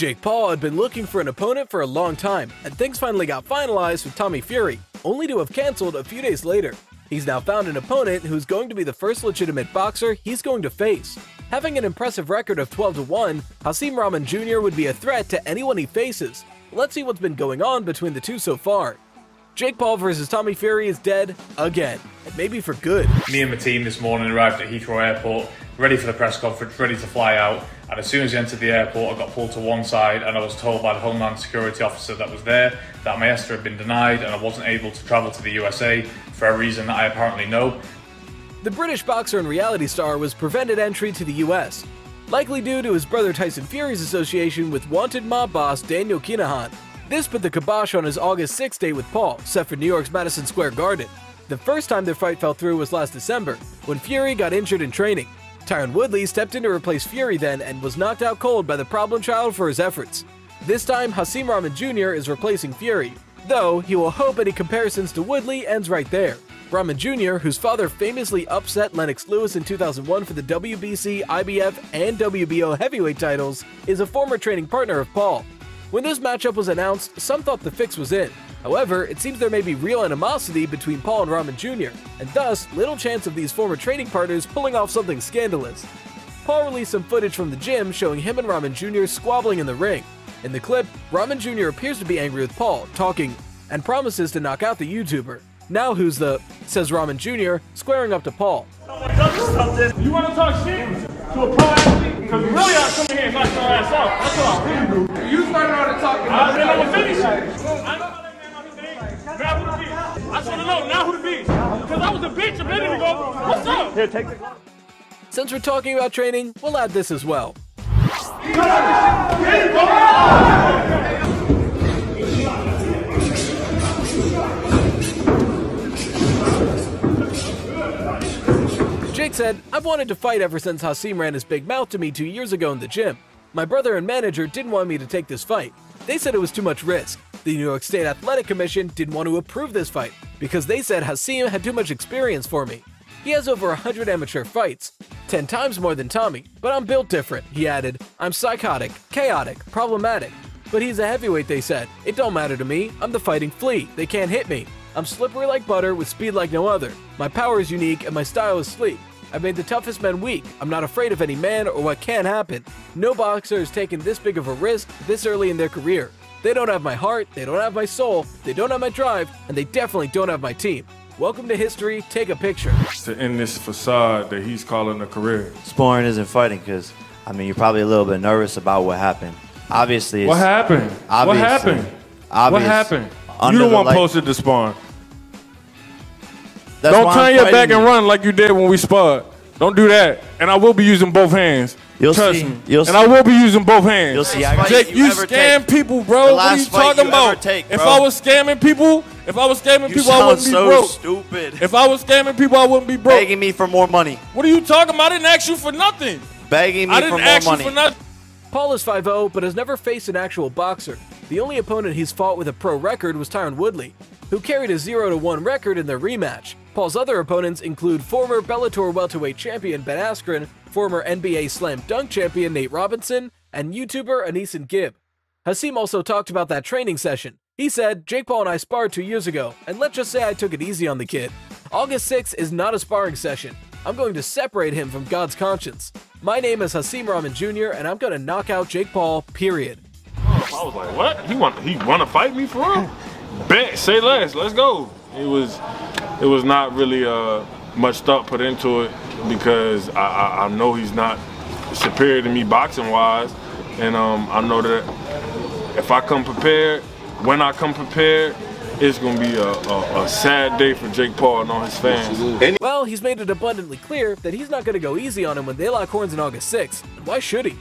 Jake Paul had been looking for an opponent for a long time, and things finally got finalized with Tommy Fury, only to have cancelled a few days later. He's now found an opponent who's going to be the first legitimate boxer he's going to face. Having an impressive record of 12 1, Hasim Rahman Jr. would be a threat to anyone he faces. Let's see what's been going on between the two so far. Jake Paul versus Tommy Fury is dead again, and maybe for good. Me and my team this morning arrived at Heathrow Airport, ready for the press conference, ready to fly out. And as soon as we entered the airport, I got pulled to one side and I was told by the Homeland Security officer that was there that my ESTA had been denied and I wasn't able to travel to the USA for a reason that I apparently know. The British boxer and reality star was prevented entry to the US, likely due to his brother Tyson Fury's association with wanted mob boss Daniel Kinahan. This put the kibosh on his August 6th date with Paul, set for New York's Madison Square Garden. The first time their fight fell through was last December, when Fury got injured in training. Tyron Woodley stepped in to replace Fury then and was knocked out cold by the problem child for his efforts. This time, Hasim Rahman Jr. is replacing Fury, though he will hope any comparisons to Woodley ends right there. Rahman Jr., whose father famously upset Lennox Lewis in 2001 for the WBC, IBF, and WBO heavyweight titles, is a former training partner of Paul. When this matchup was announced, some thought the fix was in. However, it seems there may be real animosity between Paul and Rahman Jr., and thus little chance of these former training partners pulling off something scandalous. Paul released some footage from the gym showing him and Rahman Jr. squabbling in the ring. In the clip, Rahman Jr. appears to be angry with Paul, talking, and promises to knock out the YouTuber. Now who's the, says Rahman Jr., squaring up to Paul. You want to talk shit to a pro athlete? Because really I come in here and knock your ass out. That's what I really do. You started on to talking I, about then I'm going to finish it. Because I a bitch a minute ago. What's up? Here, take the Since we're talking about training, we'll add this as well. Jake said, I've wanted to fight ever since Hasim ran his big mouth to me two years ago in the gym. My brother and manager didn't want me to take this fight. They said it was too much risk. The New York State Athletic Commission didn't want to approve this fight because they said Hasim had too much experience for me. He has over 100 amateur fights, 10 times more than Tommy, but I'm built different, he added. I'm psychotic, chaotic, problematic. But he's a heavyweight, they said. It don't matter to me. I'm the fighting flea. They can't hit me. I'm slippery like butter with speed like no other. My power is unique and my style is sleek. I've made the toughest men weak. I'm not afraid of any man or what can happen. No boxer has taken this big of a risk this early in their career. They don't have my heart, they don't have my soul, they don't have my drive, and they definitely don't have my team. Welcome to history. Take a picture. to end this facade that he's calling a career. Sparring isn't fighting because, I mean, you're probably a little bit nervous about what happened. Obviously, it's, What happened? What Obviously. happened? What happened? You the the one light- posted the spawn. That's Don't why turn I'm your back fighting and you. run like you did when we sparred. Don't do that. And I will be using both hands. You'll Trust see. me. You'll and see. I will be using both hands. You'll see. I Jake, you you scam take. people, The bro. What are you talking you about? take, if. I was scamming people, if I was scamming You people, I wouldn't be so broke. stupid. If I was scamming people, I wouldn't be broke. Begging me for more money. What are you talking about? I didn't ask you for nothing. Begging me I for didn't more ask money. you for nothing. Paul is 5'0, but has never faced an actual boxer. The only opponent he's fought with a pro record was Tyron Woodley, who carried a 0 1 record in their rematch. Paul's other opponents include former Bellator welterweight champion Ben Askren, former NBA slam dunk champion Nate Robinson, and YouTuber Aneson Gib. Hasim also talked about that training session. He said, Jake Paul and I sparred two years ago, and let's just say I took it easy on the kid. August 6th is not a sparring session. I'm going to separate him from God's conscience. My name is Hasim Rahman Jr., and I'm going to knock out Jake Paul, period. I was like, what? He want he want to fight me for real? Bet, say less. Let's go. It was it was not really uh, much thought put into it because I, I, I know he's not superior to me boxing wise, and um, I know that if I come prepared, when I come prepared, it's gonna be a, a, a sad day for Jake Paul and all his fans. Well, he's made it abundantly clear that he's not going to go easy on him when they lock horns on August 6th. Why should he?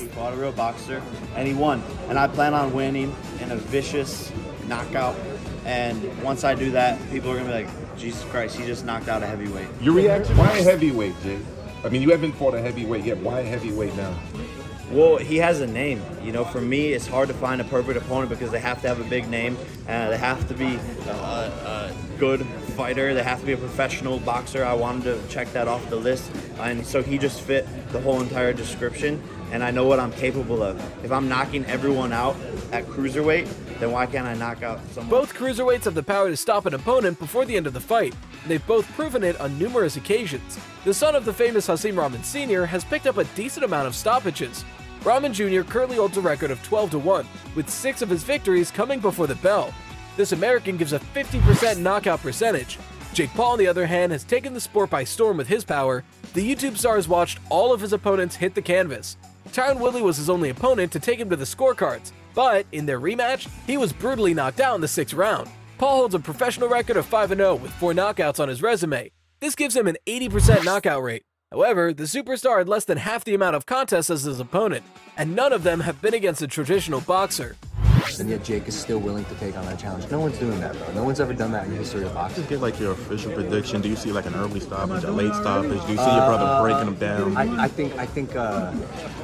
He fought a real boxer, and he won. And I plan on winning in a vicious knockout. And once I do that, people are gonna be like, Jesus Christ, he just knocked out a heavyweight. Your reaction? Why a heavyweight, Jay? I mean, you haven't fought a heavyweight yet. Why a heavyweight now? Well, he has a name. You know, for me, it's hard to find a perfect opponent because they have to have a big name. Uh, they have to be a, a good fighter. They have to be a professional boxer. I wanted to check that off the list, and so he just fit the whole entire description. And I know what I'm capable of. If I'm knocking everyone out at cruiserweight, then why can't I knock out someone? Both cruiserweights have the power to stop an opponent before the end of the fight, and they've both proven it on numerous occasions. The son of the famous Hasim Rahman Sr. has picked up a decent amount of stoppages. Rahman Jr. currently holds a record of 12 to 1, with six of his victories coming before the bell. This American gives a 50% knockout percentage. Jake Paul, on the other hand, has taken the sport by storm with his power. The YouTube star has watched all of his opponents hit the canvas. Tyron Woodley was his only opponent to take him to the scorecards, but in their rematch, he was brutally knocked out in the sixth round. Paul holds a professional record of 5-0 with 4 knockouts on his resume. This gives him an 80% knockout rate. However, the superstar had less than half the amount of contests as his opponent, and none of them have been against a traditional boxer and yet Jake is still willing to take on that challenge. No one's doing that, bro. No one's ever done that in the history of boxing. Just get like your official prediction. Do you see like an early stoppage, a late stoppage? Do you see uh, your brother breaking him down? I, I think I think uh,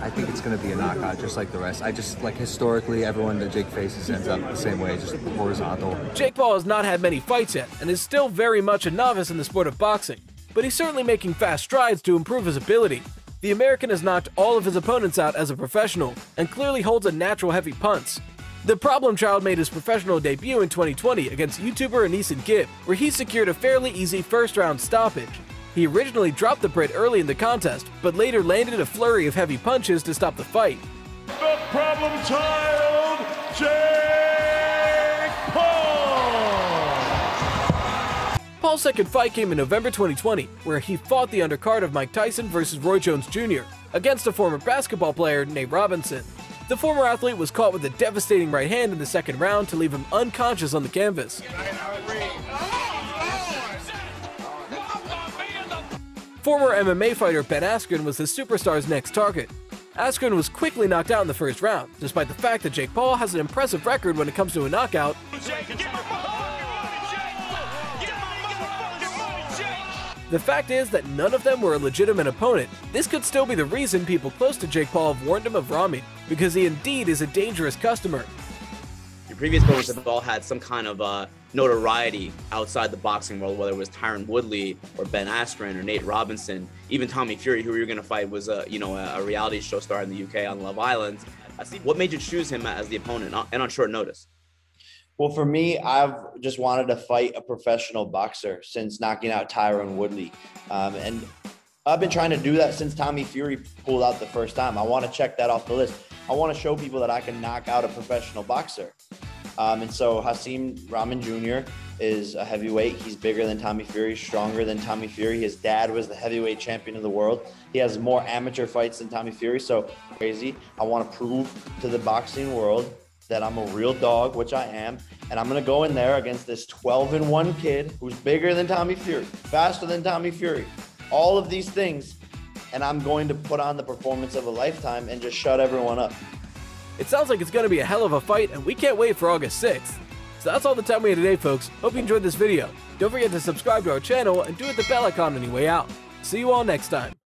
I think it's gonna be a knockout, just like the rest. I just like historically, everyone that Jake faces ends up the same way, just horizontal. Jake Paul has not had many fights yet, and is still very much a novice in the sport of boxing, but he's certainly making fast strides to improve his ability. The American has knocked all of his opponents out as a professional, and clearly holds a natural heavy punch. The Problem Child made his professional debut in 2020 against YouTuber Aneson Gib, where he secured a fairly easy first round stoppage. He originally dropped the Brit early in the contest, but later landed a flurry of heavy punches to stop the fight. The Problem Child, Jake Paul! Paul's second fight came in November 2020, where he fought the undercard of Mike Tyson versus Roy Jones Jr. against a former basketball player, Nate Robinson. The former athlete was caught with a devastating right hand in the second round to leave him unconscious on the canvas. Former MMA fighter Ben Askren was the superstar's next target. Askren was quickly knocked out in the first round, despite the fact that Jake Paul has an impressive record when it comes to a knockout. The fact is that none of them were a legitimate opponent. This could still be the reason people close to Jake Paul have warned him of Ramy, because he indeed is a dangerous customer. Your previous opponents have all had some kind of uh, notoriety outside the boxing world, whether it was Tyron Woodley or Ben Askren or Nate Robinson, even Tommy Fury, who you were going to fight, was a you know a reality show star in the UK on Love Island. What made you choose him as the opponent and on short notice? Well, for me, I've just wanted to fight a professional boxer since knocking out Tyron Woodley. Um, and I've been trying to do that since Tommy Fury pulled out the first time. I want to check that off the list. I want to show people that I can knock out a professional boxer. Um, and so Hasim Rahman Jr. is a heavyweight. He's bigger than Tommy Fury, stronger than Tommy Fury. His dad was the heavyweight champion of the world. He has more amateur fights than Tommy Fury. So crazy. I want to prove to the boxing world that I'm a real dog, which I am, and I'm gonna go in there against this 12 and 1 kid who's bigger than Tommy Fury, faster than Tommy Fury, all of these things, and I'm going to put on the performance of a lifetime and just shut everyone up. It sounds like it's gonna be a hell of a fight, and we can't wait for August 6th. So that's all the time we have today, folks. Hope you enjoyed this video. Don't forget to subscribe to our channel and do hit the bell icon on your way out. See you all next time.